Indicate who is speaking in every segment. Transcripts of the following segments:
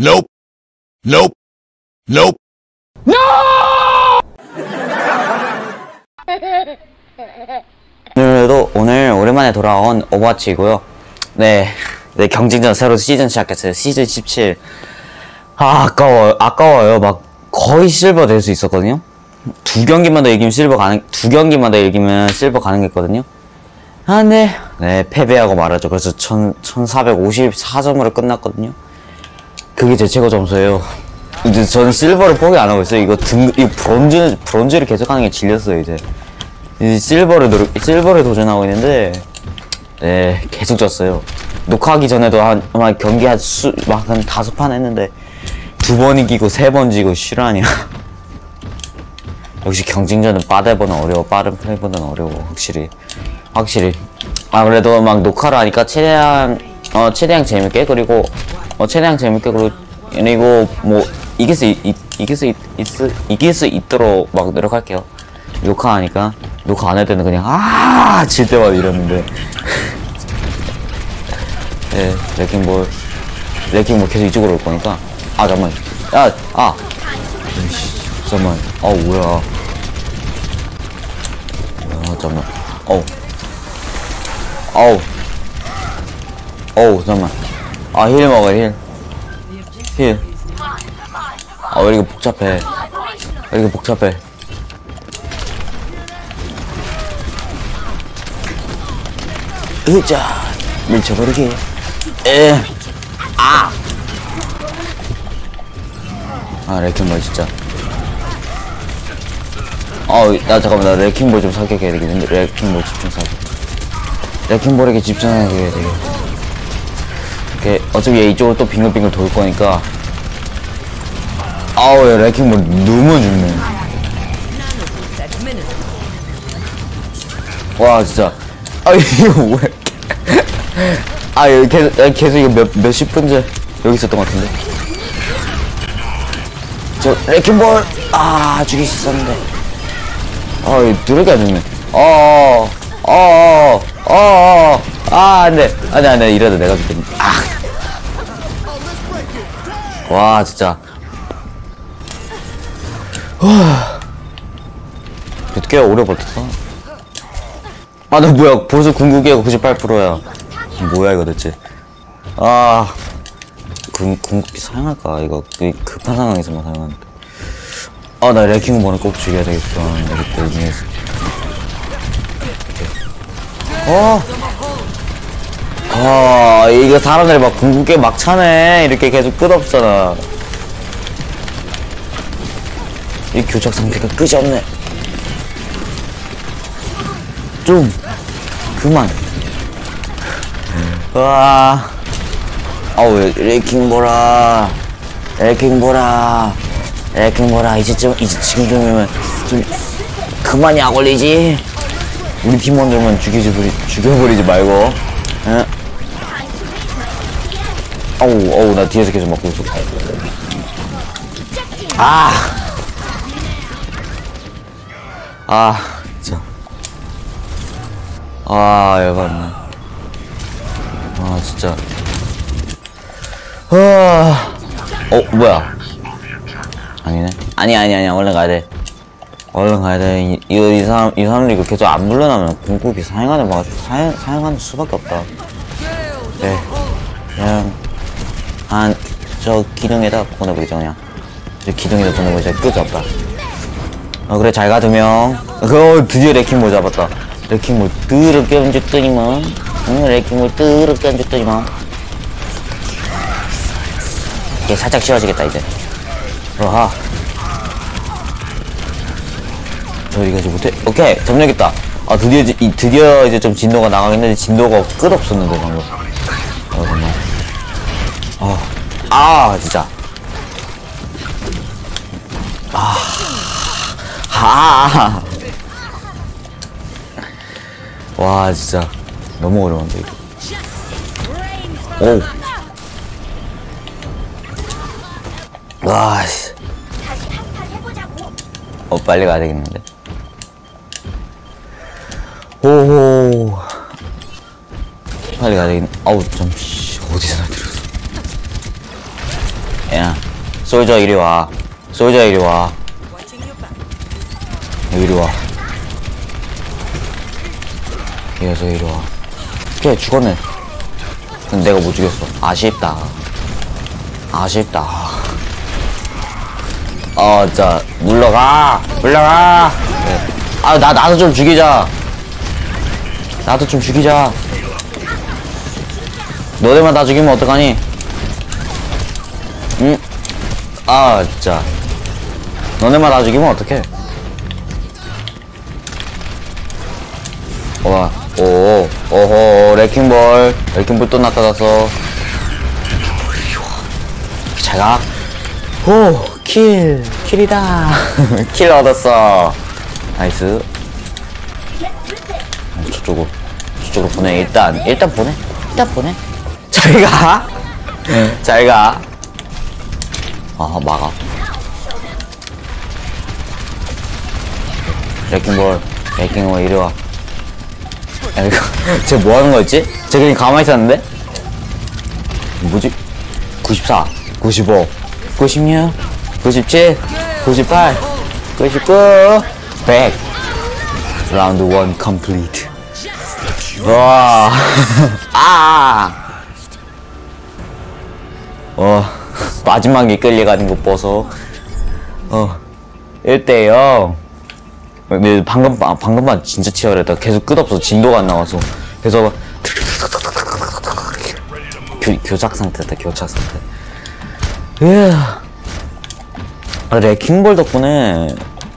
Speaker 1: Nope. Nope. Nope.
Speaker 2: 오늘도 오늘 오랜만에 돌아온 오버워치이고요. 네, 네 경쟁전 새로 시즌 시작했어요. 시즌 17. 아 아까워 아까워요. 막 거의 실버 될 수 있었거든요. 두 경기만 더 이기면 실버 가능 두 경기만 더 이기면 실버 가능했거든요. 아 네, 네 패배하고 말았죠. 그래서 천 1454점으로 끝났거든요. 그게 제 최고 점수예요. 이제 저는 실버를 포기 안 하고 있어요. 이거 등, 이 브론즈, 브론즈를 계속 하는 게 질렸어요, 이제. 이제 실버를 노력, 실버를 도전하고 있는데, 네, 계속 졌어요. 녹화하기 전에도 한, 막 경기 한 수, 막 한 다섯 판 했는데, 두 번 이기고 세 번 지고 실화냐. 역시 경쟁전은 빠르보는 어려워, 빠른 플레이보다는 어려워, 확실히. 확실히. 아, 그래도 막 녹화를 하니까 최대한, 어, 최대한 재밌게, 그리고, 어, 최대한 재밌게, 그리고, 그리고 뭐, 이길 수, 있, 있- 이길 수, 있, 있, 이길 수 있도록 막 노력할게요. 녹화하니까. 녹화 안 할 때는 그냥, 아! 질 때마다 이랬는데. 예, 레킹 볼. 레킹 볼 계속 이쪽으로 올 거니까. 아, 잠깐만. 야, 아! 잠깐만. 어, 뭐야. 아, 잠깐만. 어우. 어우. 어우, 잠깐만. 아, heal 먹어, heal. heal. 아, 왜 이렇게 복잡해. 왜 이렇게 복잡해. 으자. 밀쳐버리기. 에. 아. 아, 레킹볼 진짜. 어, 나 잠깐만, 나 레킹볼 좀 사격해야 되겠는데. 레킹볼 집중 사격. 레킹볼에게 집중해야 되겠 이렇게, 어차피 얘 이쪽으로 또 빙글빙글 돌 거니까. 아우, 야, 레킹볼 너무 죽네. 와, 진짜. 아, 이거 왜. 아, 여기 계속, 아, 계속 이거 몇, 몇십 분째 여기 있었던 것 같은데. 저, 레킹볼! 아, 죽일 수 있었는데. 아, 이거 드럽게 안 죽네. 어어, 어어, 어어, 아, 안 돼. 안 돼, 안 돼. 이래도 내가 죽겠네. 아. 와, 진짜. 꽤 오래 버텼어. 아, 나 뭐야. 벌써 궁극기가 98%야. 뭐야, 이거 대체. 아. 궁, 궁극기 사용할까? 이거 그 급한 상황에서만 사용하는데. 아, 나 레킹 번호 꼭 죽여야 되겠어. 이것도 이중에서. 어! 아, 이거 사람들이 막 궁극기 막 차네. 이렇게 계속 끝없잖아. 이 교착 상태가 끝이 없네. 좀, 그만. 와. 아우, 레이킹 보라. 레이킹 보라. 레이킹 보라. 이제쯤, 이제 지금쯤이면 좀, 그만 약 올리지. 우리 팀원들만 죽여버리, 죽여버리지 말고. 에? 어우, 어우, 나 뒤에서 계속 먹고 있어. 아! 아, 진짜. 아, 열받네. 아, 진짜. 아, 어, 뭐야. 아니네. 아니, 아니, 아니, 얼른 가야 돼. 얼른 가야 돼. 이, 이, 이 사람, 이 사람들 이거 계속 안 물러나면 궁극기 사용하는 거, 사용, 사용하는 수밖에 없다. 네. 그냥, 한, 저 기둥에다 보내버리자, 그냥. 저 기둥에다 보내버리자. 끝이 없다. 어, 그래, 잘 가, 두 명. 그, 드디어 레킹볼 잡았다. 레킹볼 더럽게 안 죽더니만. 응, 레킹볼 더럽게 안 죽더니만. 이게 살짝 쉬워지겠다, 이제. 어하. 저리 가지 못해. 오케이, 점령했다. 아, 드디어, 이, 드디어 이제 좀 진도가 나가겠는데, 진도가 끝없었는데, 방금. 아, 아, 진짜. 아. 와, 진짜. 너무 어려운데, 이거. 오. 와, 씨. 어, 빨리 가야 되겠는데. 오호. 빨리 가야 되겠네. 아우, 좀, 씨, 어디서 나. 야, 솔저 이리 와. 솔저 이리 와. 이리 와. 이 녀석 이리 와. 걔 죽었네. 근데 내가 못 죽였어. 아쉽다. 아쉽다. 어, 자, 물러가! 물러가! 네. 아, 나, 나도 좀 죽이자! 나도 좀 죽이자! 너네만 다 죽이면 어떡하니? 응? 아, 진짜. 너네만 다 죽이면 어떡해? 와, 오, 오호, 레킹볼. 레킹볼 또 나타났어. 제가, 오, kill, kill이다. kill 얻었어. nice. 어, 저쪽으로, 저쪽으로 보내. 일단, 일단 보내. 일단 보내. 잘 가. 잘 가. 아, 막아. 레킹볼, 레킹볼, 이리 와. 야, 이거, 쟤 뭐 하는 거였지? 쟤 그냥 가만히 있었는데? 뭐지? 94, 95, 96, 97, 98, 99, 100. 라운드 1 complete. 와, 아! 어, 마지막에 끌려가는 거 보소. 어, 1대0. 근데 방금, 아, 방금만 진짜 치열했다. 계속 끝없어. 진도가 안 나와서. 그래서, 교, 교착 상태다, 교착 상태. 으 아, 레킹볼 덕분에,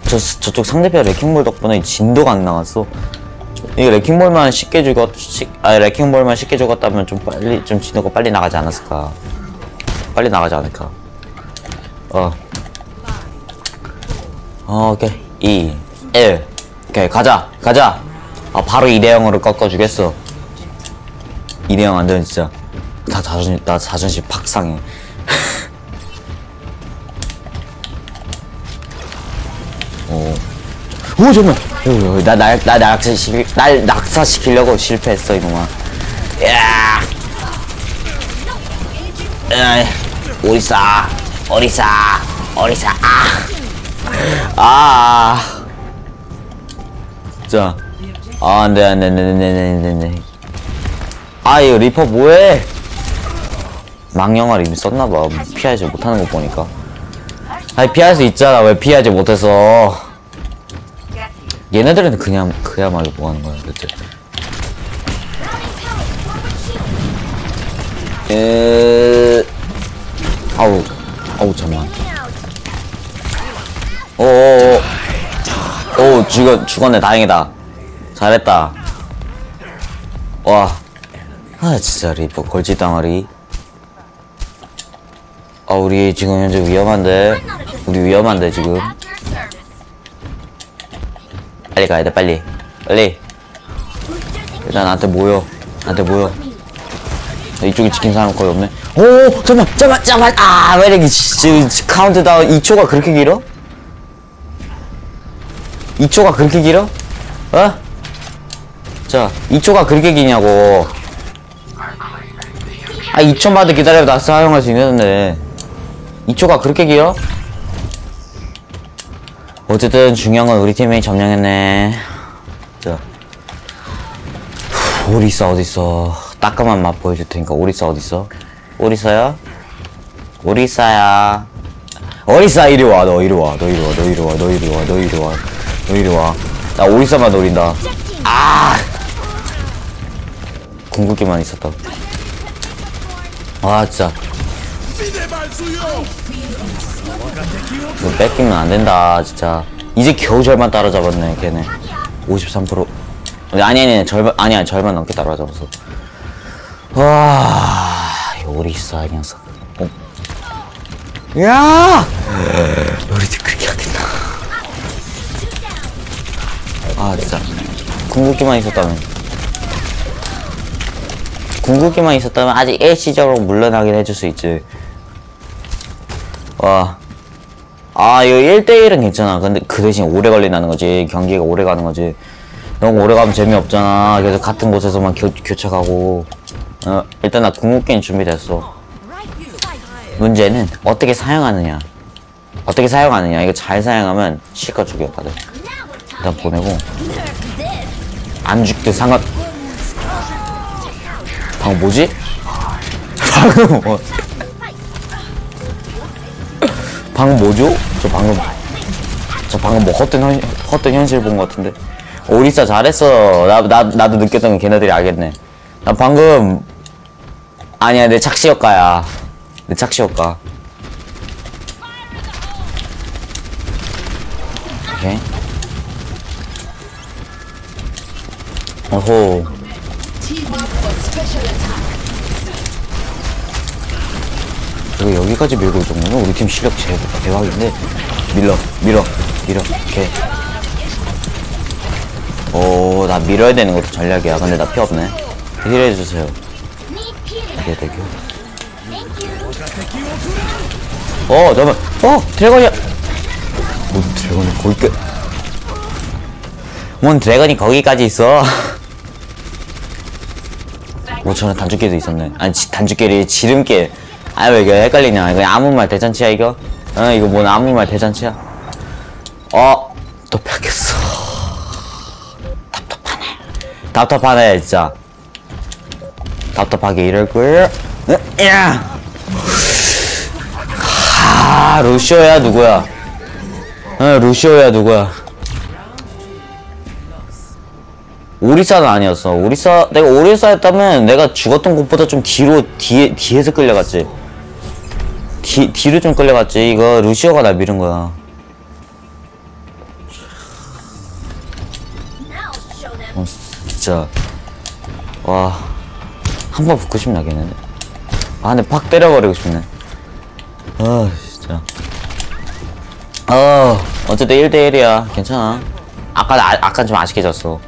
Speaker 2: 저, 저쪽 상대편 레킹볼 덕분에 진도가 안 나왔어. 이게 레킹볼만 쉽게 죽었, 시, 아, 레킹볼만 쉽게 죽었다면 좀 빨리, 좀 진도가 빨리 나가지 않았을까. 빨리 나가지 않을까. 어. 어, 오케이. 2, 1. 오케이, 가자. 가자. 아, 바로 2대0으로 꺾어주겠어. 2대0 안 되면 진짜. 다 자존심, 나 자존심 팍 상해. 오. 오, 잠깐만. 오, 나, 날, 낙사시키려고 실패했어, 이놈아. 야! 에이, 오리사, 오리사, 오리사, 아! 아! 자. 아, 안 돼, 안 돼, 안 돼, 안 돼, 안 돼, 안 돼, 안 돼. 아, 이거 리퍼 뭐해? 망령화를 썼나봐. 피하지 못하는 거 보니까. 아니, 피할 수 있잖아. 왜 피하지 못해서. 얘네들은 그냥, 그야말로 뭐 하는 거야, 대체. 에... 아우, 아우, 잠만. 오오오. 오, 죽었, 죽었네. 다행이다. 잘했다. 와. 아, 진짜 리퍼 덩어리. 아, 우리 지금 현재 위험한데. 우리 위험한데, 지금. 빨리 가야 돼, 빨리. 빨리. 일단 나한테 모여. 나한테 모여. 이쪽에 지킨 사람 거의 없네. 오, 잠만, 잠만, 잠만. 아, 왜 이렇게 카운트다운 2초가 그렇게 길어? 2초가 그렇게 길어? 어? 자, 2초가 그렇게 기냐고. 아, 2초만 더 기다려도 나 사용할 수 있는데. 2초가 그렇게 길어? 어쨌든 중요한 건 우리 팀이 점령했네. 자. 후, 오리사 어딨어. 따끔한 맛 보여줄 테니까 오리사 어딨어? 오리사야? 오리사야. 오리사 이리 와, 너 이리 와, 너 이리 와, 너 이리 와, 너 이리 와, 너 이리 와, 너 이리 와. 나 오리사만 노린다. 아! 궁극기만 있었다. 아, 진짜. 이거 뺏기면 안 된다, 진짜. 이제 겨우 절반 따라잡았네, 걔네. 53%. 아니, 아니, 아니, 절반, 아니야, 절반 넘게 따라잡았어. 와, 이이 녀석. 어. 야! 우리도 그렇게 하겠다. 아, 진짜. 궁극기만 있었다면. 궁극기만 있었다면 아직 일시적으로 물러나긴 해줄 수 있지. 와. 아, 이거 1대1은 괜찮아. 근데 그 대신 오래 걸린다는 거지. 경기가 오래 가는 거지. 너무 오래 가면 재미없잖아. 그래서 같은 곳에서만 교, 교착하고. 어, 일단 나 궁극기는 준비됐어. 문제는 어떻게 사용하느냐. 어떻게 사용하느냐. 이거 잘 사용하면 실컷 죽였거든. 일단 보내고. 안 죽도 상관. 방금 뭐지? 방금 뭐. 방금 뭐죠? 저 방금. 저 방금 뭐 헛된, 현, 헛된 현실 본 것 같은데. 오리사 잘했어. 나, 나, 나도 느꼈던 건 걔네들이 알겠네. 나 방금. 아니야, 내 착시효과야. 내 착시효과. 오케이. 어호. 이거 여기까지 밀고 올 정도면 우리 팀 실력 제, 대박인데. 밀어, 밀어, 밀어, 오케이. 오, 나 밀어야 되는 것도 전략이야. 근데 나 피 없네. heal해주세요. 되게. 어, 잠깐만. 어, dragon이야. 뭔 dragon이 거기까지. 뭔 드래곤이 거기까지 있어. 5천원 단축키도 있었네. 아니, 지- 단축키리 지름길. 아, 왜 이거 헷갈리냐. 이거 아무 말 대잔치야, 이거? 어, 이거 뭔 아무 말 대잔치야? 어, 또 뺏겼어. 답답하네. 답답하네, 진짜. 답답하게 이럴 거예요. 으, 야! 아, 루시오야, 누구야? 어, 루시오야, 누구야? 오리사는 아니었어. 오리사, 내가 오리사였다면 내가 죽었던 곳보다 좀 뒤로, 뒤에, 뒤에서 끌려갔지. 뒤, 뒤로 좀 끌려갔지. 이거 루시오가 날 밀은 거야. 어, 진짜. 와. 한 번 붙고 싶나, 걔네는. 아, 근데 팍 때려버리고 싶네. 아, 진짜. 어, 어쨌든 1대1이야. 괜찮아. 아까, 아, 아까 좀 아쉽게 졌어.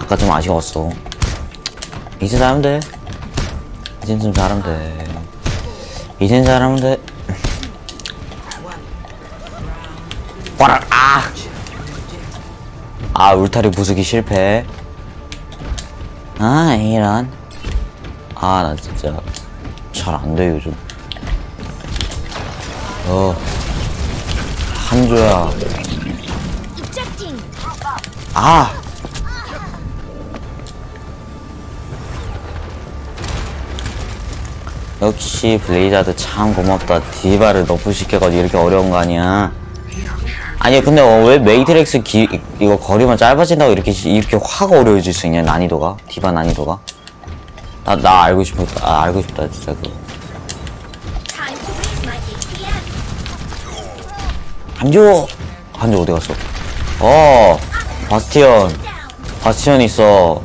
Speaker 2: 아까 좀 아쉬웠어. 이제 잘하면 돼. 이젠 좀 잘하면 돼. 이젠 잘하면 돼. 와라, 아! 아, 울타리 부수기 실패. 아, 이런. 아, 나 진짜. 잘 안 돼, 요즘. 어. 한조야. 아! 역시 블리자드 참 고맙다. 디바를 nerf 시켜가지고 이렇게 어려운 거 아니야. 아니 근데 어, 왜 매트릭스 기, 이거 거리만 짧아진다고 이렇게 이렇게 확 어려워질 수 있냐 난이도가? 디바 난이도가? 나 나 알고 싶었다 아, 알고 싶다 진짜 그 한조! 한조 어디 갔어? 어 바스티온 바스티온 있어.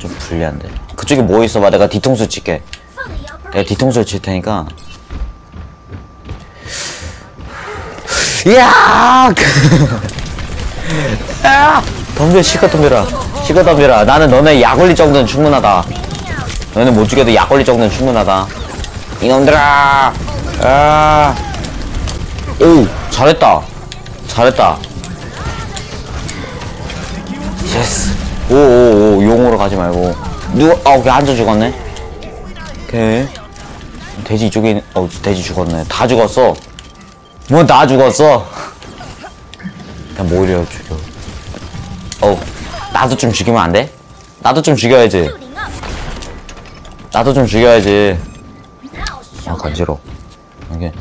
Speaker 2: 좀 불리한데. 그쪽에 뭐 있어 봐. 내가 뒤통수 칠게. 내가 뒤통수를 칠 테니까 이야! 아! 덤벼, 시커 덤벼라. 시커 덤벼라. 나는 너네 약 올릴 정도는 충분하다. 너네 못 죽여도 약 올릴 정도는 충분하다. 이놈들아! 아! 오! 잘했다. 잘했다. yes. 오오오, 용으로 가지 말고. 누가, 아, 오케이, 한조 죽었네. 오케이. 돼지 이쪽에, 어, 돼지 죽었네. 다 죽었어. 뭐 나 죽었어? 그냥 모이려 죽여. 어, 나도 좀 죽이면 안 돼? 나도 좀 죽여야지. 나도 좀 죽여야지. 아 간지러. 이게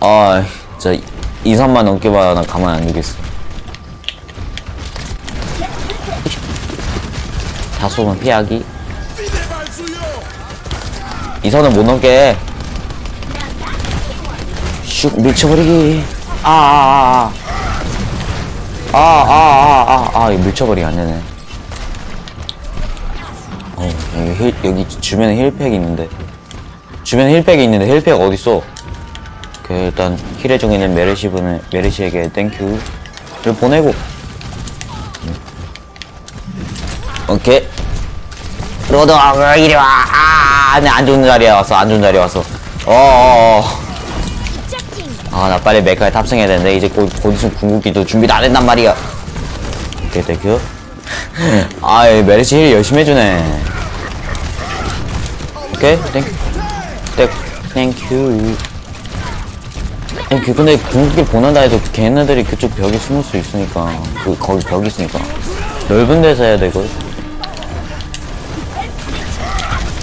Speaker 2: 아 진짜 이 선만 넘게 봐, 나 가만 안 두겠어. 다 쏘면 피하기. 이 선은 못 넘게. 슉 밀쳐버리기 아아아아 아아아아아 이거 밀쳐버리기 안되네 어 여기 heal 여기 주변에 힐팩이 있는데 주변에 힐팩이 있는데 힐팩 어딨어 그 일단 heal에 중에 있는 메르시 분을 메르시에게 thank you를 보내고 음. 오케이 로드 아, 이리 와아 안 좋은 자리에 왔어 안 좋은 자리에 왔어 어어어 아, 나 빨리 메카에 탑승해야 되는데, 이제 곧, 곧 있으면 궁극기도 준비도 안 했단 말이야. 오케이, thank you. 아, 이 메르시 heal 열심히 해주네. 오케이 땡 땡, thank you 땡큐 근데 궁극기 보낸다 해도 걔네들이 그쪽 벽에 숨을 수 있으니까. 그 거기 벽이 있으니까. 넓은 데서 해야 되고.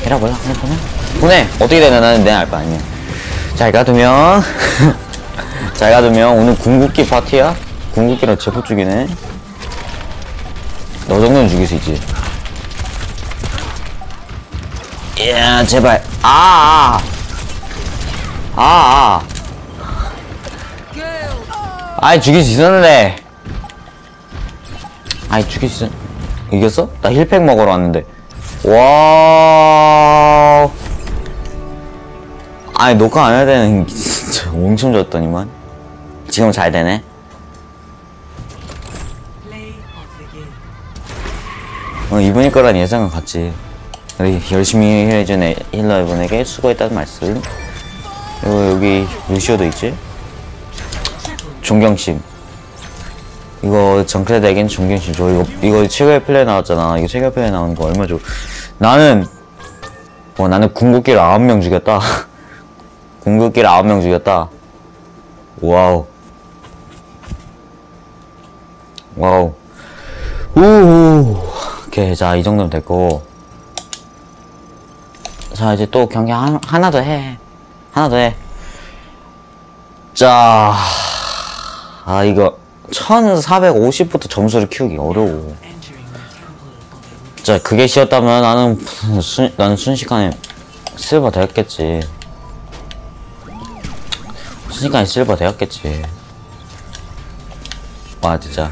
Speaker 2: 해라 몰라 그냥 보내? 보내! 어떻게 되나 나는 내알거 아니야. 잘 가두면 잘 가두면 오늘 궁극기 파티야? 궁극기랑 제포 죽이네. 너 정도는 죽일 수 있지. 이야 제발. 아아. 아, 아. 아이 죽일 수 있었는데. 아이 죽일 수 있... 이겼어? 나 힐팩 먹으러 왔는데. 와 아니 녹화 안 해야 되는 게 진짜 엄청 졌더니만 지금 잘 되네. 어, 이분일 거란 예상은 갔지. 열심히 해준 애- healer 이분에게 수고했다는 말씀. 그리고 여기 루시오도 있지? 존경심. 이거 정크랫에겐 존경심 줘. 이거, 이거 최고의 플레이 나왔잖아. 이거 최고의 플레이 나오는 거 얼마 줘. 나는, 어, 나는 궁극기를 9명 죽였다. 궁극기를 9명 죽였다. wow. wow. 우 오케이 자 이 정도면 됐고. 자 이제 또 경기 한, 하나 더 해. 하나 더해자 아 이거 1450부터 점수를 키우기 어려워. 자 그게 쉬었다면 나는 순, 나는 순식간에 실버 되었겠지. 순식간에 실버 되었겠지. 와 진짜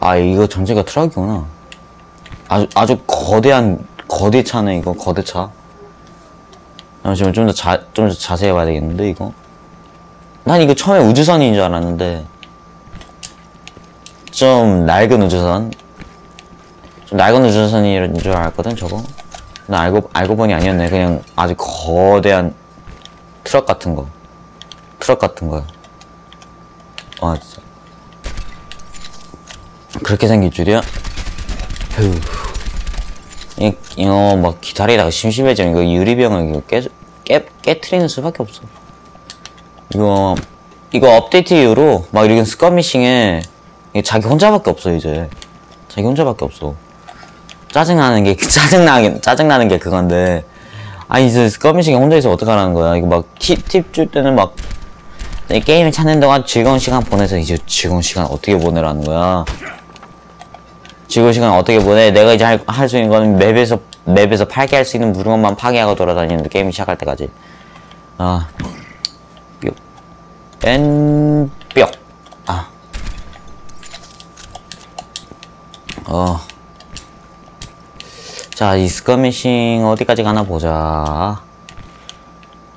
Speaker 2: 아 이거 전체가 트럭이구나. 아주 아주 거대한 거대 차네 이거 거대 차. 잠시만 좀 더 자 좀 더 자세히 봐야 되겠는데 이거? 난 이거 처음에 우주선인 줄 알았는데 좀 낡은 우주선. 좀 낡은 우주선인 줄 알았거든 저거. 나 알고 알고 보니 아니었네. 그냥 아주 거대한 트럭 같은 거. 트럭 같은 거야. 아 진짜 그렇게 생길 줄이야? 휴. 이, 이거 막 기다리다가 심심해지면 이거 유리병을 이거 깨, 깨, 깨트리는 수밖에 없어. 이거, 이거 업데이트 이후로 막 이런 스커미싱에 자기 혼자밖에 없어, 이제. 자기 혼자밖에 없어. 짜증나는 게, 짜증나게, 짜증나는 게 그건데. 아, 이제 스커미싱에 혼자 있어 어떡하라는 거야. 이거 막 팁, 팁 줄 때는 막, 이 게임을 찾는 동안 즐거운 시간 보내서 이제 즐거운 시간 어떻게 보내라는 거야. 즐거운 시간 어떻게 보내? 내가 이제 할 수 있는 거는 맵에서 맵에서 팔게 할수 있는 물건만 파괴하고 돌아다니는데 게임 시작할 때까지. 아, 뿅, 엔, 뿅. 아, 어. 자, 이 스커미싱 어디까지 가나 보자.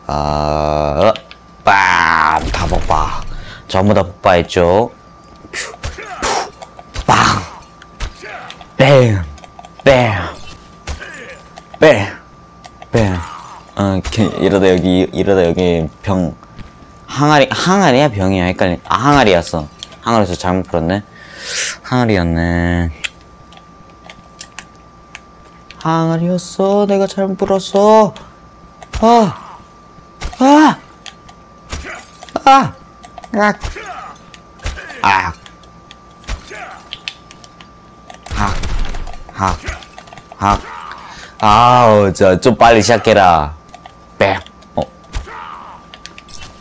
Speaker 2: 아, 빰! 다 폭파. 전부 다 폭파했죠. 뱀! 뱀! 뱀! 뱀! 어, 게- 이러다 여기, 이러다 여기 병, 항아리, 항아리야? 병이야? 헷갈리, 아, 항아리였어. 항아리에서 잘못 풀었네. 항아리였네. 항아리였어. 내가 잘못 풀었어. 아! 아! 아! 아! 아! 아우, 저, 좀 빨리 시작해라. 뺨. 어.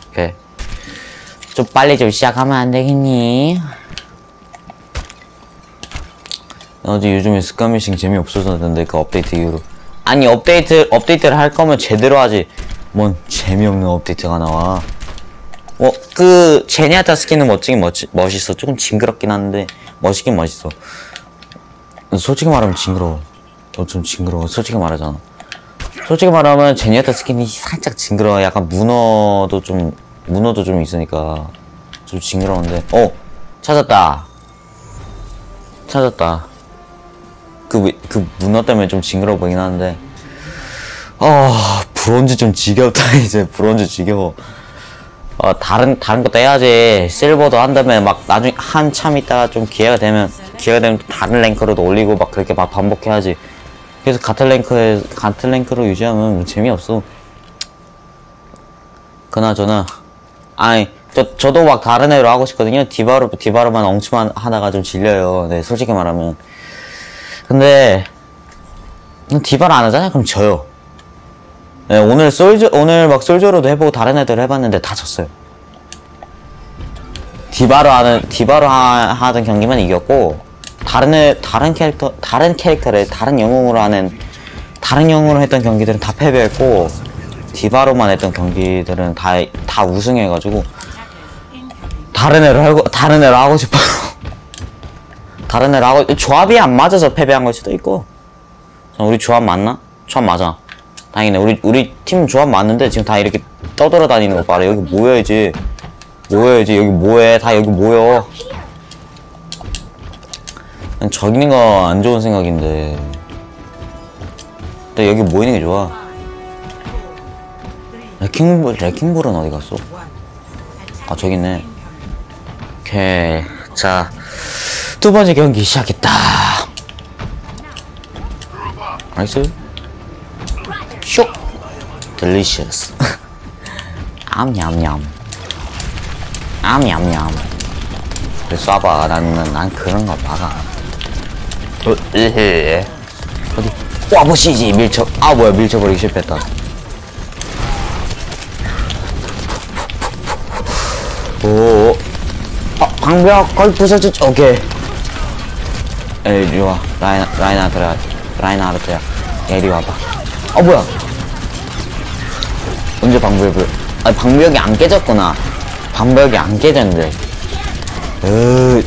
Speaker 2: 오케이. 좀 빨리 좀 시작하면 안 되겠니? 어제 요즘에 skirmishing 재미없어졌는데, 그 업데이트 이후로. 아니, 업데이트, 업데이트를 할 거면 제대로 하지. 뭔 재미없는 업데이트가 나와. 어, 그, 젠야타 skin은 멋지긴 멋, 멋있어. 조금 징그럽긴 한데, 멋있긴 멋있어. 솔직히 말하면 징그러워. 너 좀 징그러워. 솔직히 말하잖아. 솔직히 말하면 제니아타 스킨이 살짝 징그러워. 약간 문어도 좀, 문어도 좀 있으니까. 좀 징그러운데. 어! 찾았다. 찾았다. 그, 왜- 그 문어 때문에 좀 징그러워 보이긴 하는데. 아, 브론즈 좀 지겹다, 이제. 브론즈 지겨워. 어 다른 다른 것도 해야지 실버도 한 다음에 막 나중에 한참 있다가 좀 기회가 되면 기회가 되면 또 다른 랭크로도 올리고 막 그렇게 막 반복해야지 그래서 같은 랭크에 같은 랭크로 유지하면 재미없어. 그나저나 아니 저 저도 막 다른 애로 하고 싶거든요. 디바로 디바로만 엉치만 하다가 좀 질려요. 네 솔직히 말하면. 근데 디바를 안 하잖아요? 그럼 져요. 네, 오늘 솔저 오늘 막 솔저로도 해보고 다른 애들 해봤는데 다 졌어요. 디바로 하는 디바로 하, 하던 경기만 이겼고 다른 애 다른 캐릭터 다른 캐릭터를 다른 영웅으로 하는 다른 영웅으로 했던 경기들은 다 패배했고 디바로만 했던 경기들은 다 다 우승해가지고 다른 애를 하고 다른 애를 하고 싶어요. 다른 애를 하고 조합이 안 맞아서 패배한 걸 수도 있고 우리 조합 맞나? 조합 맞아. 다행이네. 우리 우리 팀 조합 맞는데 지금 다 이렇게 떠돌아 다니는 거 봐라. 여기 모여야지. 모여야지. 여기 모여. 다 여기 모여. 거안 좋은 생각인데. 근데 여기 모이는 게 좋아. 레킹볼 레킹볼은 어디 갔어? 아 저기 있네. 오케이. 자. 두 번째 경기 시작했다. nice. 쇽 delicious 암냠냠 암냠냠 그래 쏴봐 나는 난 그런 거 막아 어, 으헤 어디? 와 보시지 밀쳐. 아 뭐야 밀쳐버리기 실패했다. 오 아, 방벽 거의 부서졌죠 오케이. 에이 이리 와. 라인 라인하르트야 라인하르트야. 야 이리 와봐. 아 뭐야? 언제 방벽을 아 방벽이 안 깨졌구나. 방벽이 안 깨졌는데. 으,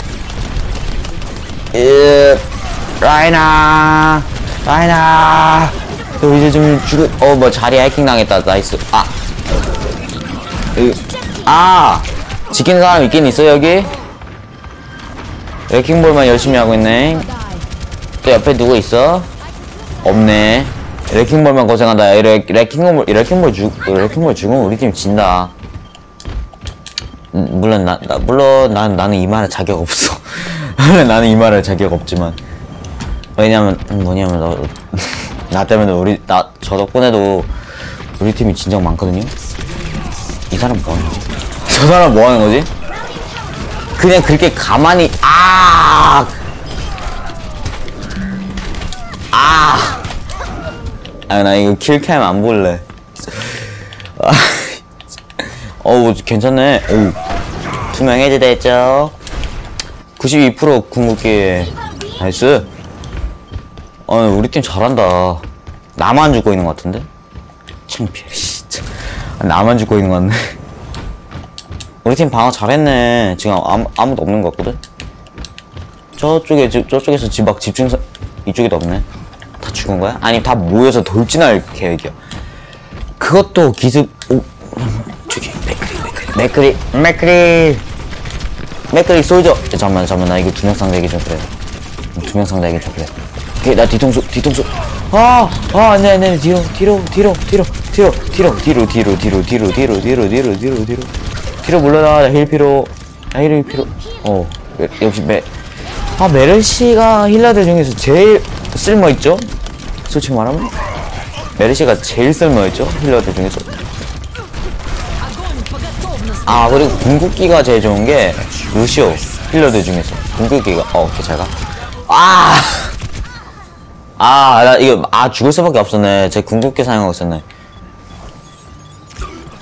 Speaker 2: 으, 라이나 라이나. 너 이제 좀 죽을 어뭐 자리 해킹 당했다. nice. 아. 으, 아! 지키는 사람 있긴 있어 여기? 해킹볼만 열심히 하고 있네. 또 옆에 누구 있어? 없네. 레킹볼만 고생한다. 레, 레킹볼, 레킹볼 죽, 레킹볼 죽으면 우리 팀 진다. 음, 물론, 나, 나, 물론, 난, 나는 이 말할 자격 없어. 나는 이 말할 자격 없지만. 왜냐면, 음, 뭐냐면, 너, 나 때문에 우리, 나, 저 덕분에도 우리 팀이 진정 많거든요? 이 사람 뭐 하는 거지? 저 사람 뭐 하는 거지? 그냥 그렇게 가만히, 아! 아! 아, 나 이거 killcam 안 볼래. 아, 어우, 괜찮네. 오. 투명 해제됐죠? 92% 궁극기. nice. 어, 우리 팀 잘한다. 나만 죽고 있는 것 같은데? 창피해, 진짜. 아, 나만 죽고 있는 것 같네. 우리 팀 방어 잘했네. 지금 아무, 아무도 없는 것 같거든? 저쪽에, 저, 저쪽에서 집 막 집중 사, 이쪽에도 없네. 다 죽은 거야? 아니 다 모여서 돌진할 계획이야. 그것도 기습 오 저기 맥크리 맥크리 맥크리 맥크리 솔져. 잠깐만 잠깐만 나 이거 두 명 상대기 좀 그래. 두 명 상대기 좀 그래. 오케이 나 뒤통수 뒤통수. 아아 안돼 안돼 뒤로 뒤로 뒤로 뒤로 뒤로 뒤로 뒤로 뒤로 뒤로 뒤로 뒤로 뒤로 뒤로 뒤로 뒤로 뒤로 물러나 나힐 필요 나힐 필요. 어 역시 메. 아 메르시가 힐러들 중에서 제일 쓸모있죠? 솔직히 말하면 메르시가 제일 쓸모있죠? 힐러들 중에서 아 그리고 궁극기가 제일 좋은 게 루시오 healer들 중에서 궁극기가 어 오케이 잘가 아! 아, 나 이거, 아, 죽을 수밖에 없었네. 제 궁극기 사용하고 있었네.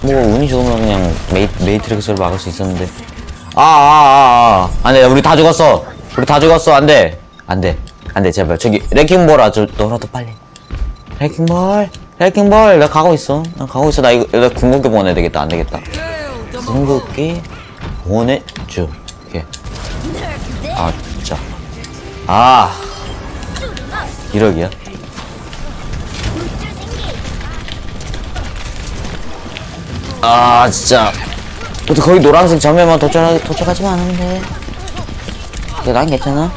Speaker 2: 뭐, 운이 좋으면 그냥 메이, 매트릭스를 막을 수 있었는데. 아, 아, 아, 아. 안 돼, 우리 다 죽었어. 우리 다 죽었어. 안 돼. 안 돼. 안 돼, 제발. 저기, 레킹볼 아주, 너라도 빨리. 레킹볼. 레킹볼. 나 가고 있어. 나 가고 있어. 나 이거, 나 궁극기 보내야 되겠다. 안 되겠다. 궁극기 보내줘. 오케이. 아, 진짜. 아. 이러기야? 아, 진짜. 또 거기 노란색 점에만 도착하, 도착하지만 않으면 돼. 그래, 난 괜찮아.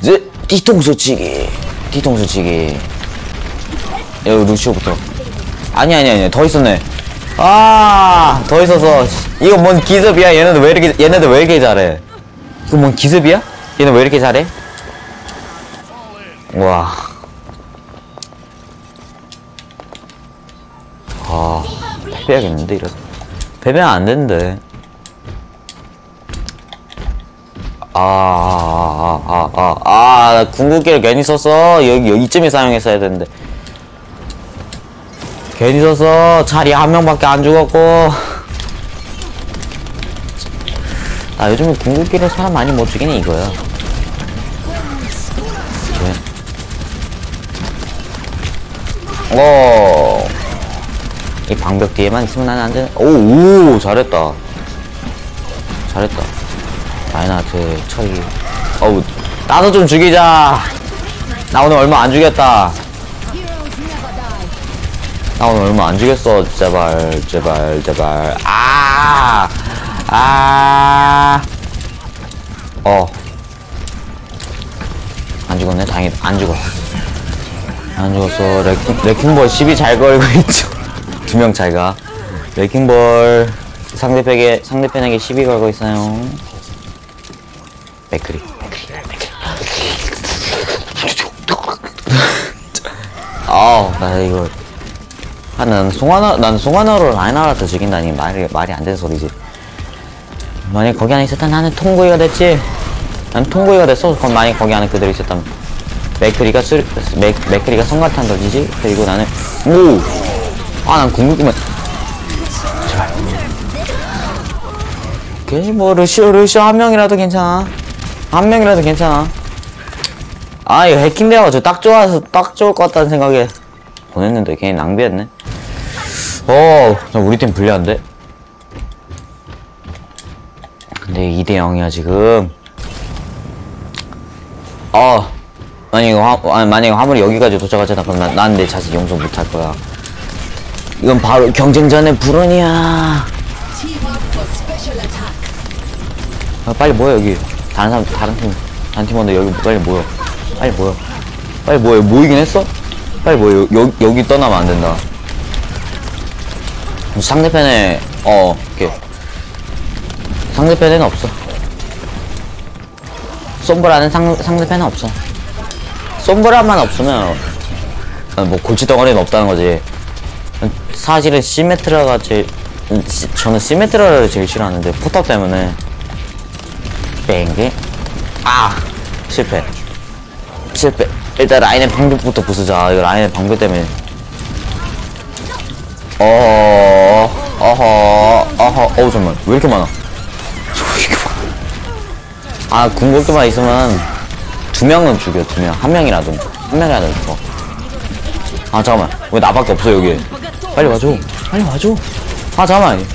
Speaker 2: 이제, 뒤통수 치기. 뒤통수 치기. 여기 루시오부터. 아니, 아니, 아니. 더 있었네. 아, 더 있어서. 이거 뭔 기습이야? 얘네들 왜 이렇게, 얘네들 왜 이렇게 잘해? 이거 뭔 기습이야? 얘네 왜 이렇게 잘해? 와. 아, 패배야겠는데, 이러 패배는 안 되는데. 아, 아, 아, 아, 아, 아, 나 궁극기를 괜히 썼어. 여기, 여기 이쯤에 사용했어야 되는데. 괜히 써서 자리 한 명밖에 안 죽었고. 아, 요즘은 궁극기로 사람 많이 못 죽이네, 이거야. 오. 이 방벽 뒤에만 있으면 나는 안 되는. 오, 오, 잘했다. 잘했다. 라인하트 처리. 어우, 나도 좀 죽이자. 나 오늘 얼마 안 죽였다. 나 오늘 얼마 안 죽였어. 제발, 제발, 제발. 아, 아. 어. 안 죽었네. 다행이다. 안 죽었어. 안 죽었어. 레킹, 레킹볼 12잘 걸고 있죠. 두명 차이가. 레킹볼 상대편에게, 상대편에게 12 걸고 있어요. 맥크리. 아우, 나 이거. 아, 난 송하나, 난 송하나로 라인하라도 죽인다니 말이, 말이 안 되는 소리지. 만약 거기 안에 있었다면 나는 통구이가 됐지. 난 통구이가 됐어. 그럼 만약 거기 안에 그대로 있었다면. 맥크리가 술, 맥, 맥크리가 성가탄 던지지? 그리고 나는, 오! 아, 난 궁극기만. 제발. 오케이, 뭐, 루시오, 루시오 한 명이라도 괜찮아. 한 명이라도 괜찮아. 아, 이거 해킹돼가지고 딱 좋아서, 딱 좋을 것 같다는 생각에 보냈는데, 괜히 낭비했네. 어, 나 우리 팀 불리한데? 근데 2대 0이야, 지금. 어, 만약에, 화, 아니, 만약에 화물이 여기까지 도착하잖아. 그럼 난, 난내 자신 용서 못할 거야. 이건 바로 경쟁전의 불운이야. 아, 빨리 모여, 여기. 다른 사람, 다른 팀, 다른 팀원들 여기 빨리 모여. 빨리 모여. 빨리 모여. 모이긴 했어? 빨리 모여. 여, 여기 떠나면 안 된다. 상대편에, 어, 이렇게. 상대편에는 없어. 솜브라는 상, 상대편은 없어. 솜브라만 없으면, 아, 뭐, 골치덩어리는 없다는 거지. 사실은 시메트라가 제일, 음, 시- 저는 시메트라를 제일 싫어하는데, 포탑 때문에. 뺑게. 아! 실패. 실패. 일단 라인의 방벽부터 부수자. 이거 라인의 방벽 때문에. 어, 어허, 어허, 어우, 잠깐만. 왜 이렇게 많아? 아, 궁극기만 있으면 두 명은 죽여, 두 명. 한 명이라도. 한 명이라도 죽어. 아, 잠깐만. 왜 나밖에 없어, 여기. 빨리 와줘. 빨리 와줘. 아, 잠깐만.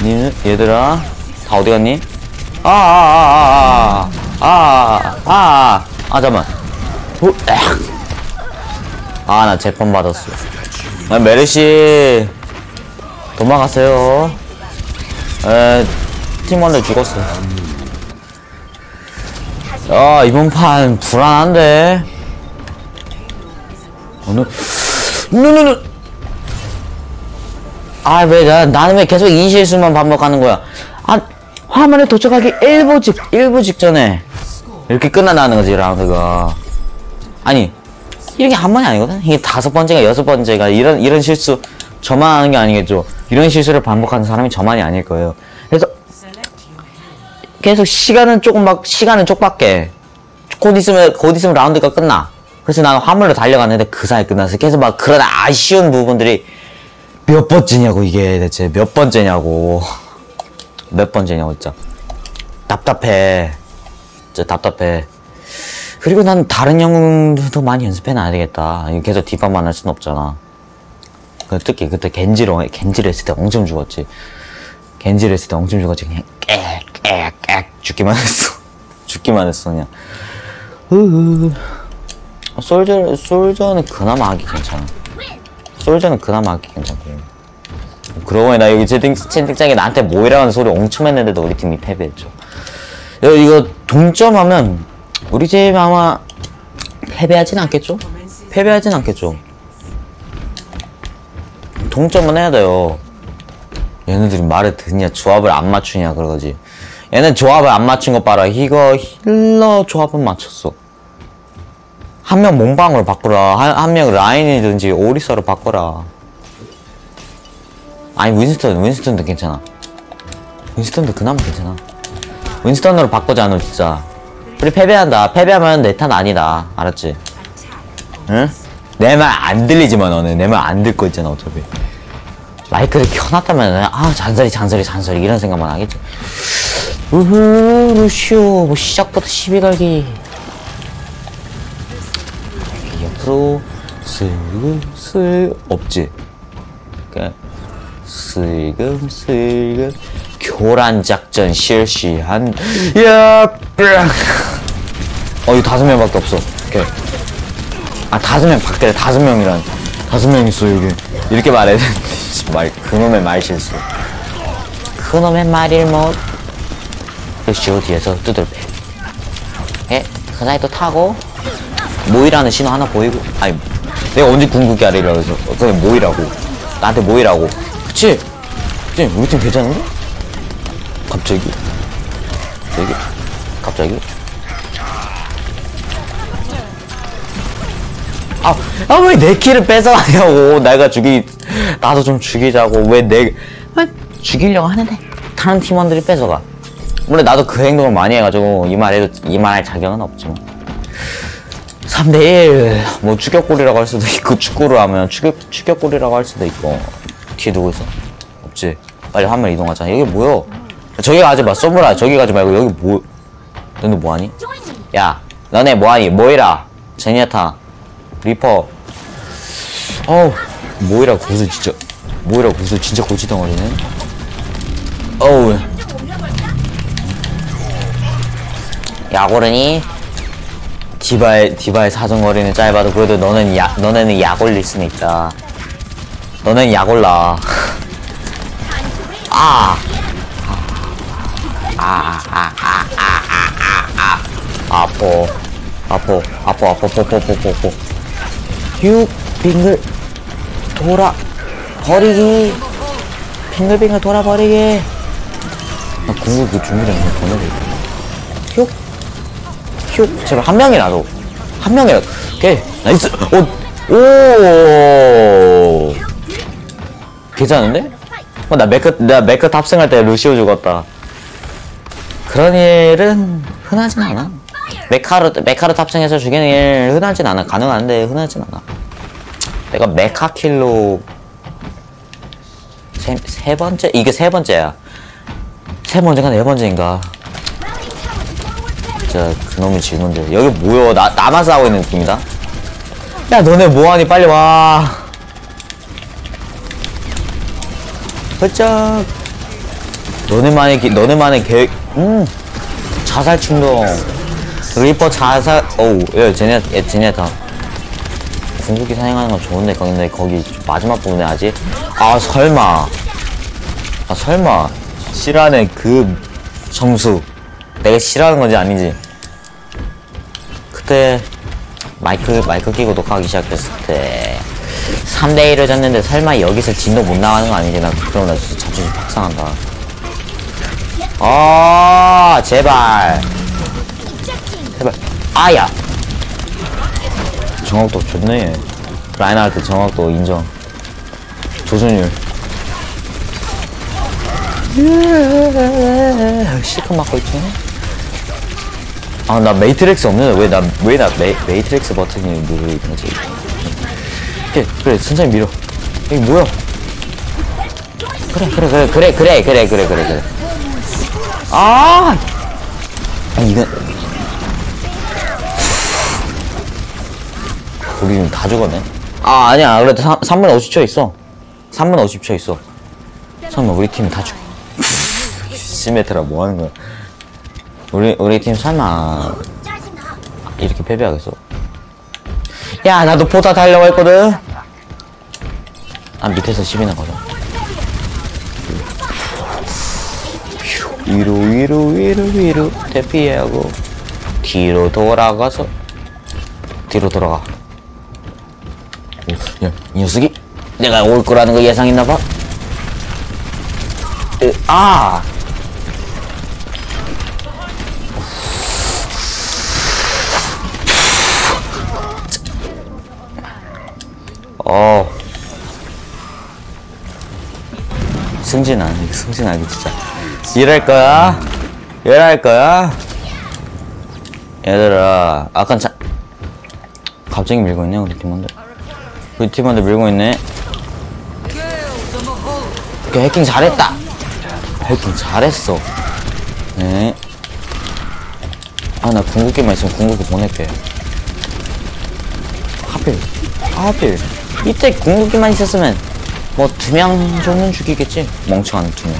Speaker 2: 니, 얘들아. 다 어디 갔니? 아, 아, 아, 아, 아, 아, 아, 아, 아, 잠깐만. 오, 에악. 아, 나 재판 받았어. 아, 메르시. 도망가세요. 에, 팀원들 죽었어. 야, 이번 판 불안한데. 어느, 누누누. 아, 왜, 나, 나는 왜 계속 이 실수만 반복하는 거야? 아, 화면에 도착하기 1부 직, 1부 직전에. 이렇게 끝나나는 거지, 라운드가. 아니, 이렇게 한 번이 아니거든? 이게 다섯 번째가 여섯 번째가 이런, 이런 실수, 저만 하는 게 아니겠죠. 이런 실수를 반복하는 사람이 저만이 아닐 거예요. 그래서 계속 시간은 조금 막, 시간은 쪽밖에. 곧 있으면, 곧 있으면 라운드가 끝나. 그래서 나는 화물로 달려갔는데 그 사이 끝났어. 계속 막 그런 아쉬운 부분들이 몇 번째냐고, 이게 대체. 몇 번째냐고. 몇 번째냐고, 진짜. 답답해. 진짜 답답해. 그리고 난 다른 영웅들도 많이 연습해놔야 되겠다. 계속 뒷방만 할 순 없잖아. 그 특히 그때 겐지로, 겐지를 했을 때 엄청 죽었지. 겐지를 했을 때 엄청 죽었지. 그냥 깨 깨깨 죽기만 했어. 죽기만 했어, 그냥. 솔저, 솔저는 그나마 하기 괜찮아. 솔저는 그나마 하기 괜찮고. 그러고 보니 나 여기 채팅, 채팅장에 나한테 모이라는 소리 엄청 했는데도 우리 팀이 패배했죠. 야, 이거 동점하면 우리 팀 아마 패배하진 않겠죠? 패배하진 않겠죠? 동점은 해야 돼요. 얘네들이 말을 듣냐 조합을 안 맞추냐 그러지 얘는 조합을 안 맞춘 거 봐라. 이거 힐러 조합은 맞췄어. 한명 몽방으로 바꾸라. 한, 한 명 라인이든지 오리사로 바꿔라. 아니 윈스턴 윈스턴도 괜찮아. 윈스턴도 그나마 괜찮아. 윈스턴으로 바꾸자 너 진짜. 우리 패배한다. 패배하면 내탓 아니다. 알았지? 응? 내 말 안 들리지만 너는. 내 말 안 듣고 있잖아 어차피. 마이크를 켜놨다면 아 잔소리 잔소리 잔소리. 이런 생각만 하겠지 우후 루시오 뭐 시작부터 시비 걸기. 옆으로 슬금슬 없지? 그러니까 슬금슬금 교란 작전 실시한 야 뿅. 어 이거 다섯 명밖에 없어. 오케이. 아 다섯 명 밖에 다섯 명이란. 다섯 명 있어 여기. 이렇게 말해야 되는데 말 그놈의 말 실수. 그놈의 말일 못 그쇼 뒤에서 두들배 예 그나이 또 타고 모이라는 신호 하나 보이고 아니 내가 언제 궁극기 아래라 그래서 어, 그냥 모이라고? 나한테 모이라고? 그치? 그치? 우리 팀 괜찮은데? 갑자기. 갑자기? 갑자기? 아, 아, 왜 내 키를 뺏어가냐고. 내가 죽이, 나도 좀 죽이자고. 왜 내, 아, 죽이려고 하는데. 다른 팀원들이 뺏어가. 물론 나도 그 행동을 많이 해가지고, 이 말해도, 이 말할 자격은 없지만. 3대1, 뭐, 추격골이라고 할 수도 있고, 축구를 하면 추격, 추격골이라고 할 수도 있고. 뒤에 누구 있어? 없지. 빨리 화면 이동하자. 여기 뭐야? 저기 가지 마. 솜브라. 저기 가지 말고, 여기 뭐, 너네 뭐하니? 야, 너네 뭐하니? 모이라. 젠야타. 리퍼 어우 모이라 구슬 진짜 모이라 구슬 진짜 골칫덩어리네 어우 야고르니? 디바의 디바의 사정거리는 짧아도 그래도 너는 야 너네는 약 올릴 수는 있다. 너는 약 올라. 아. 돌아 버리기. 빙글빙글 돌아 버리기 나 궁극기 준비를 한번 보내볼 게 슉슉 제발 한 명이라도. 한 명이라도. 오케이. nice. 오, 오. 괜찮은데? 어, 나 mech 나 mech 탑승할 때 루시오 죽었다. 그런 일은 흔하진 않아. mecha로 mecha로 탑승해서 죽이는 일 흔하진 않아. 가능한데 흔하진 않아. 내가 mecha kill로 세, 세 번째 이게 세 번째야. 세 번째가 네 번째인가 진짜 그놈의 질문들. 여기 뭐야 나 나만 싸우고 있는 느낌이다? 야 너네 뭐하니? 빨리 와. 훌쩍 너네만의 기, 너네만의 계획 음. 자살 충동. 리퍼 자살 어우 야 쟤네 얘 쟤네 다. 궁극기 사용하는 건 좋은데 근데 거기 마지막 부분에 아직 아 설마. 아 설마. 싫어하는 그 정수 내가 싫어하는 건지 아니지. 그때 마이크 마이크 끼고 녹화하기 시작했을 때 3대1을 졌는데 설마 여기서 진도 못 나가는 거 아니지? 나 그럼 나 진짜 자존심 박상한다. 아 제발. 제발. 아야. 정확도 좋네. 라인하르트 정확도 인정. 조준율. 시크 맞고 있지 아 나 매트릭스 없는데 왜 나 왜 나 매트릭스 버튼이 누르고 있는 거지? 그래 그래 천천히 밀어. 이게 뭐야? 그래 그래 그래 그래 그래 그래 그래 그래 그래. 아! 아니 이건 우리 지금 다 죽었네? 아 아니야. 그래도 3, 3분 50초 있어. 3분 50초 있어. 설마 우리 팀이 다 죽어 시메트라 뭐 하는 거야 우리 우리 팀 설마 이렇게 패배하겠어? 야 나도 포타 달려고 했거든. 난 밑에서 10이나 가자 위로 위로 위로 위로 대피하고 뒤로 돌아가서 뒤로 돌아가. 오, 야, 이 녀석이 내가 올 거라는 거 예상했나 봐. 으, 아! 승진아, 승진아, 이거 진짜. 일할 거야? 일할 거야? 얘들아, 아까 자, 갑자기 밀고 있네, 우리 팀원들. 우리 팀원들 밀고 있네. 오케이, 해킹 잘했다! 해킹 잘했어. 네. 아, 나 궁극기만 있으면 궁극기 보낼게. 하필, 하필. 이때 궁극기만 있었으면, 뭐, 두 명 정도는 죽이겠지? 멍청한 두 명.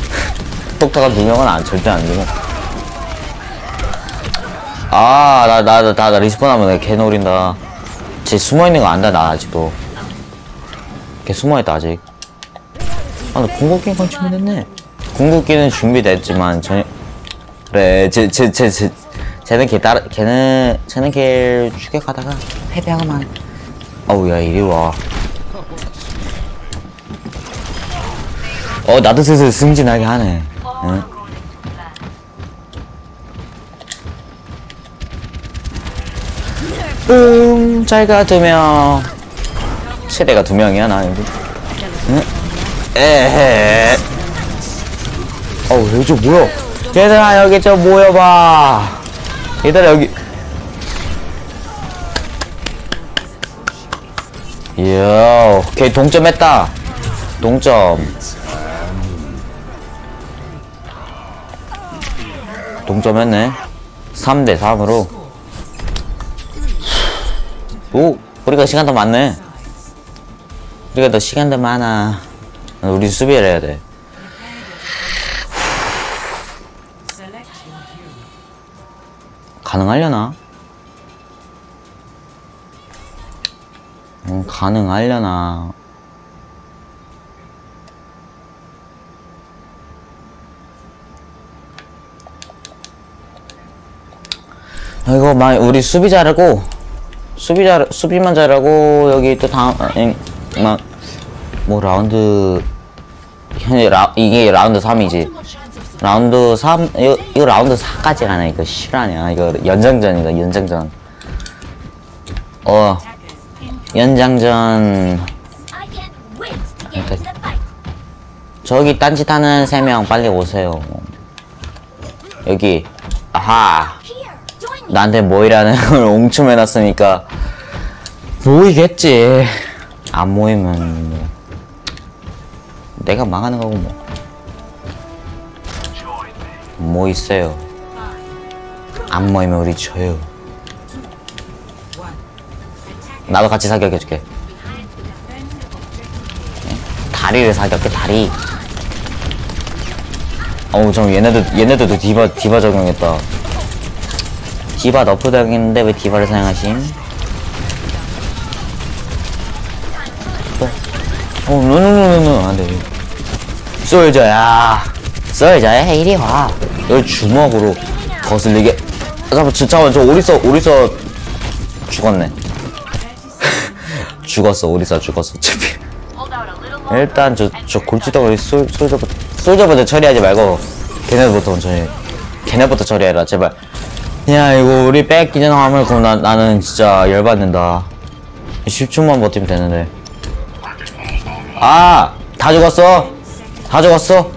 Speaker 2: 똑똑한 두 명은 안, 절대 안 죽어. 아, 나, 나, 나, 나, 나 respawn 하면 내가 개 노린다. 쟤 숨어있는 거 안다, 나 아직도. 걔 숨어있다, 아직. 아, 나 궁극기 건축했네. 궁극기는 준비됐지만, 전혀, 그래, 쟤, 쟤, 쟤, 쟤, 쟤는 걔 따라, 걔는, 쟤는 걔 추격하다가 패배하고만. 어우, 야, 이리 와. 어, 나도 슬슬 승진하게 하네. 응? 음, 잘가 두 명. 최대가 두 명이야, 나 여기. 응? 에헤. 어우, 여기 저 뭐야? 얘들아, 여기 저 모여봐. 얘들아, 여기. 이야, 오케이, 동점했다. 동점. 동점했네. 3대 3으로. 오, 우리가 시간 더 많네. 우리가 더 시간 더 많아. 우리 수비를 해야 돼. 가능하려나? 음, 가능하려나? 이거 막 우리 수비 잘하고 수비 잘 수비만 잘하고 여기 또 다음 막뭐 라운드 현재 라 이게 라운드 3이지. 라운드 3 이거, 이거 라운드 4까지 가네. 이거 실화냐. 이거 연장전이다 연장전. 어 연장전. 저기 딴짓하는 3명 빨리 오세요. 여기 아하. 나한테 모이라는 걸 옹춤해놨으니까 모이겠지. 안 모이면 뭐 내가 망하는 거고 뭐. 뭐 있어요. 안 모이면 우리 져요. 나도 같이 사격해줄게. 네? 다리를 사격해 다리. 어우 좀 얘네들 얘네들도 디바 디바 적용했다 디바 nerf 적용했는데 왜 디바를 사용하심? 어, 노노노노노 안돼. 솔저야, 솔저야 이리 와. 널 주먹으로 거슬리게. 아, 잠깐, 저, 잠깐, 저 오리사, 오리사 죽었네. 죽었어, 오리사 죽었어, 어차피. 일단 저, 저 골치덩어리 쏠, 쏠져부터, 쏠져부터 처리하지 말고, 걔네부터 처리, 걔네부터 처리해라, 제발. 야, 이거 우리 전에 하면 그럼 나, 나는 진짜 열받는다. 10초만 버티면 되는데. 아! 다 죽었어! 다 죽었어!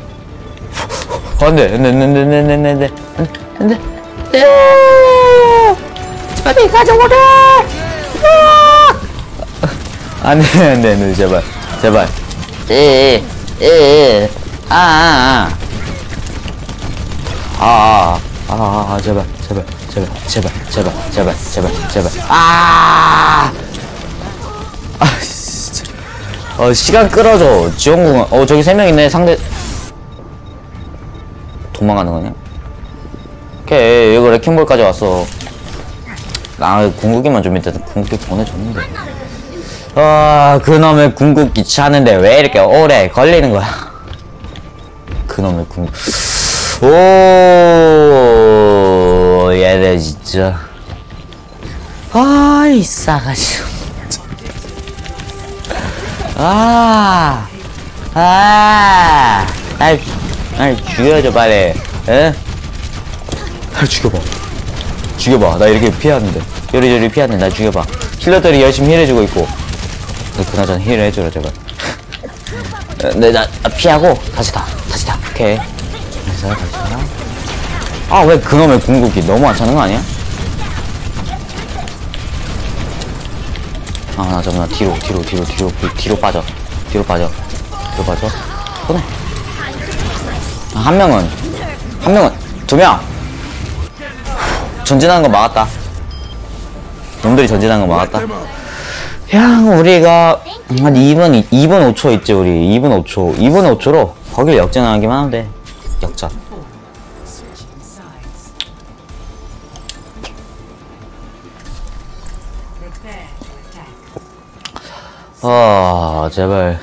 Speaker 2: 안 돼, 안 돼, 안 돼, 안 돼, 안 돼, 안 돼, 안 돼, 안 돼, 안 돼. 빨리 가져오라! 안 돼, 안 돼, 안 돼, 제발. 제발. 에, 에, 에, 아, 아, 아. 아, 아, 아, 아, 제발, 제발, 제발, 제발, 제발, 제발, 제발, 제발. 아! 아, 진짜. 어, 시간 끌어줘. 지원군, 어, 저기 세 명 있네, 상대. 도망가는 거냐? 오케이, 이거 레킹볼까지 왔어. 나 궁극기만 좀 이따 궁극기 보내줬는데. 아, 그놈의 궁극기 차는데 왜 이렇게 오래 걸리는 거야? 그놈의 궁. 오, 얘네 진짜. 아, 이 싸가지. 아, 아, 날, 날 죽여줘, 빨리. 에? 날 죽여봐. 죽여봐. 나 이렇게 피하는데. 요리조리 피하는데, 날 죽여봐. 힐러들이 열심히 힐해주고 있고. 너 그나저나 힐을 해줘라, 제발. 어, 네, 나, 나 피하고, 다시 다. 다시 다. 오케이. 그래서 다시 다. 아, 왜 그놈의 궁극기 너무 안 차는 거 아니야? 아, 나 잠깐만, 뒤로, 뒤로, 뒤로, 뒤로, 뒤로, 빠져. 뒤로 빠져. 뒤로 빠져. 보내. 아, 한 명은, 한 명은, 두 명! 전진하는 거 막았다. 놈들이 전진하는 거 막았다. 그냥 우리가 한 2분, 2분 5초 있지, 우리. 2분 5초. 2분 5초로 거길 역전하기만 하면 돼. 역전. 아, 제발.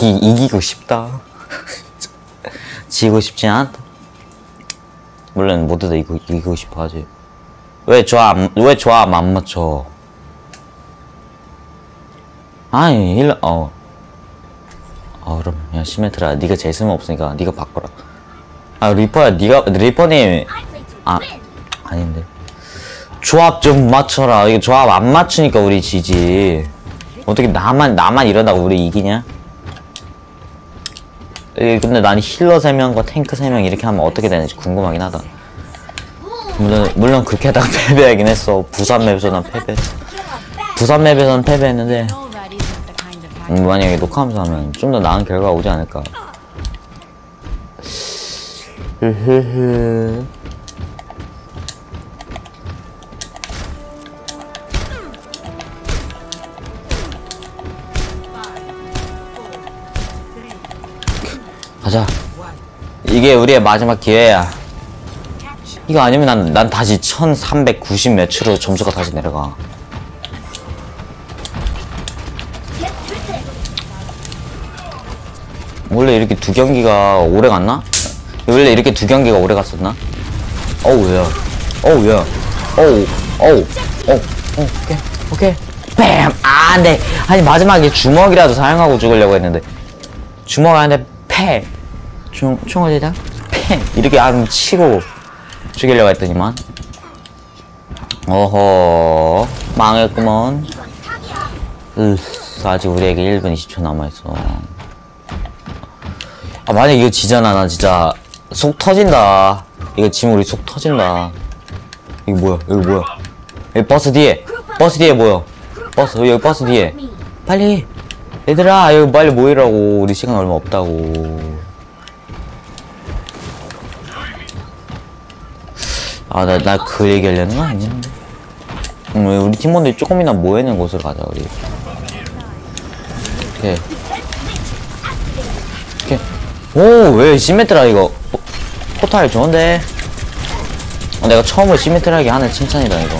Speaker 2: 이, 이기고 싶다. 지고 싶진 않다. 물론 모두 다 이기고, 이기고 싶어 하지. 왜 조합, 왜 조합 안 맞춰? 아니, 힐러, 어. 어, 그럼, 야, 시메트라, 네가 제일 쓸모없으니까 네가 바꿔라. 아, 리퍼야, 네가, 리퍼님, 아. 아닌데. 조합 좀 맞춰라. 이거 조합 안 맞추니까 우리 지지. 어떻게 나만, 나만 이러다가 우리 이기냐? 에, 근데 난 힐러 3명과 탱크 3명 이렇게 하면 어떻게 되는지 궁금하긴 하다. 물론, 물론 그렇게 하다가 패배하긴 했어. 부산 맵에서 난 패배. 부산 맵에서는 패배했는데, 음, 만약에 녹화하면서 하면 좀 더 나은 결과가 오지 않을까. 흐흐흐. 가자. 이게 우리의 마지막 기회야. 이거 아니면 난, 난 다시 1390 매출로 점수가 다시 내려가. 원래 이렇게 두 경기가 오래 갔나? 원래 이렇게 두 경기가 오래 갔었나? 어우, 야. 어우, 야. 어우, 어우, 오케이, 오케이. 뱀! 아, 안 돼. 아니, 마지막에 주먹이라도 사용하고 죽으려고 했는데. 주먹 안에 패! 중, 총어리다? 패! 이렇게 안 치고 죽이려고 했더니만. 어허, 망했구먼. 으, 아직 우리에게 1분 20초 남아있어. 아 만약 이거 지잖아 나 진짜. 속 터진다. 이거 지금 우리 속 터진다. 이거 뭐야? 이거 뭐야? 여기 버스 뒤에. 버스 뒤에 뭐야? 버스 여기 버스 뒤에. 빨리! 얘들아 여기 빨리 모이라고. 우리 시간 얼마 없다고 아 나 나 그 얘기 하려는 거 아니었는데 응, 왜 우리 팀원들이 조금이나 모이는 곳으로 가자 우리 오케이 오케이. 오, 왜 시메트라 이거 포, 포탈 좋은데? 어, 내가 처음으로 시메트라하게 하는 칭찬이다 이거.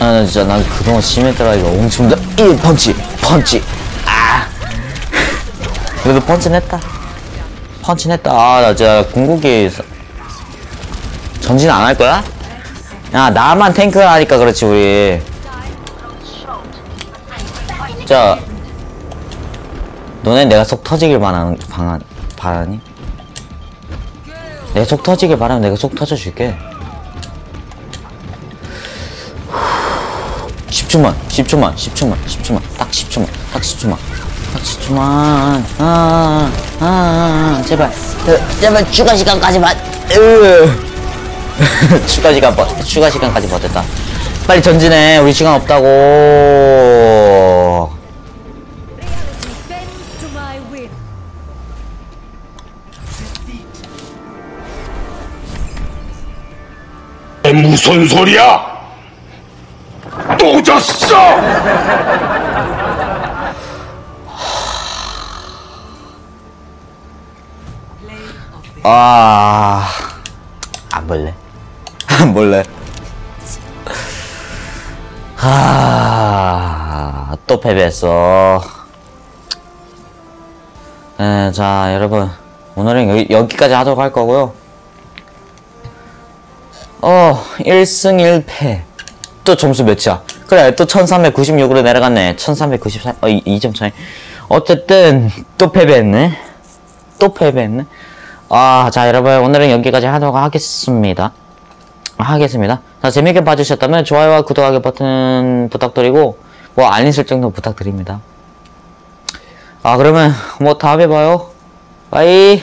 Speaker 2: 아, 나 진짜 난 그동안 시메트라 이거 옹침다. 이 펀치, 펀치. 아. 그래도 펀치 냈다. 펀치 냈다. 아, 나 진짜 궁극기 사- 전진 안 할 거야? 야, 나만 탱크 하니까 그렇지 우리. 자, 너네 내가 속 터지길 바라는 방안 바라니? 내 속 터지길 바라면 내가 속 터져줄게. 10초만, 10초만, 10초만, 10초만, 딱 10초만, 딱 10초만, 딱 10초만, 아, 아, 아, 제발, 어, 제발 추가 시간까지만, 으. 추가 시간 버, 추가 시간까지 버텼다. 빨리 전진해, 우리 시간 없다고.
Speaker 1: 무슨 소리야? 또 졌어!
Speaker 2: 아, 안 볼래. 안 볼래. 하, 또 패배했어. 네, 자, 여러분. 오늘은 여기, 여기까지 하도록 할 거고요. 어, 1승 1패. 또 점수 몇이야? 그래, 또 1396으로 내려갔네. 1394, 어, 2점 차이. 어, 어쨌든 또 패배했네. 또 패배했네. 아, 자 여러분 오늘은 여기까지 하도록 하겠습니다. 하겠습니다. 자 재밌게 봐주셨다면 좋아요와 구독하기 버튼 부탁드리고 뭐 알림 설정도 부탁드립니다. 아 그러면 뭐 다음에 봐요. 빠이.